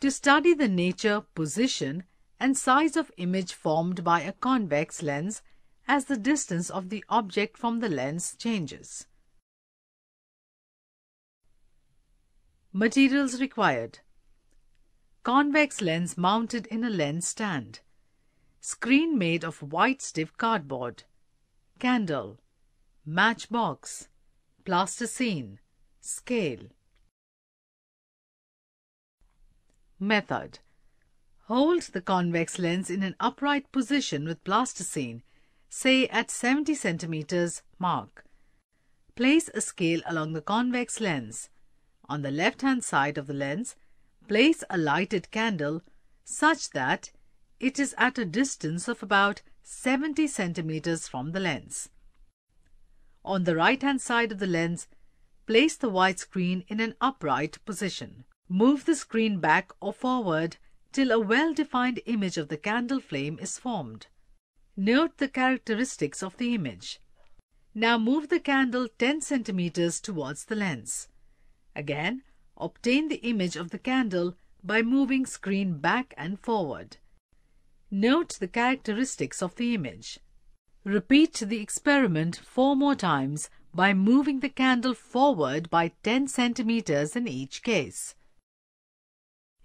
To study the nature, position, and size of image formed by a convex lens as the distance of the object from the lens changes. Materials required Convex lens mounted in a lens stand. Screen made of white stiff cardboard. Candle. Matchbox. Plasticine. Scale. Method Hold the convex lens in an upright position with plasticine, say at 70 cm mark. Place a scale along the convex lens. On the left-hand side of the lens, place a lighted candle such that it is at a distance of about 70 centimeters from the lens. On the right-hand side of the lens, place the white screen in an upright position. Move the screen back or forward till a well-defined image of the candle flame is formed. Note the characteristics of the image. Now move the candle 10 centimeters towards the lens. Again, obtain the image of the candle by moving screen back and forward. Note the characteristics of the image. Repeat the experiment four more times by moving the candle forward by 10 centimeters in each case.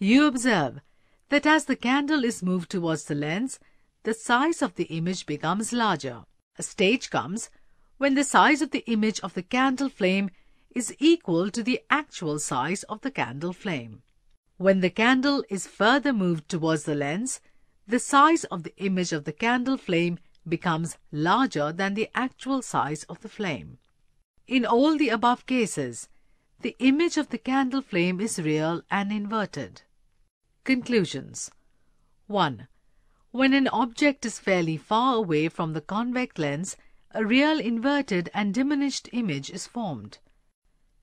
You observe that as the candle is moved towards the lens, the size of the image becomes larger. A stage comes when the size of the image of the candle flame is equal to the actual size of the candle flame. When the candle is further moved towards the lens, the size of the image of the candle flame becomes larger than the actual size of the flame. In all the above cases, the image of the candle flame is real and inverted. Conclusions 1. When an object is fairly far away from the convex lens, a real inverted and diminished image is formed.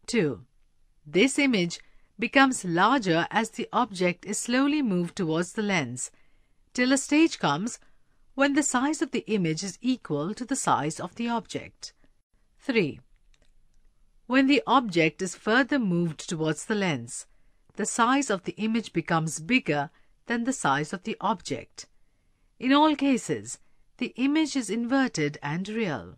2. This image becomes larger as the object is slowly moved towards the lens, till a stage comes when the size of the image is equal to the size of the object. 3. When the object is further moved towards the lens, the size of the image becomes bigger than the size of the object. In all cases, the image is inverted and real.